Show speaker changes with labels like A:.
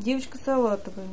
A: Девочка салатовая.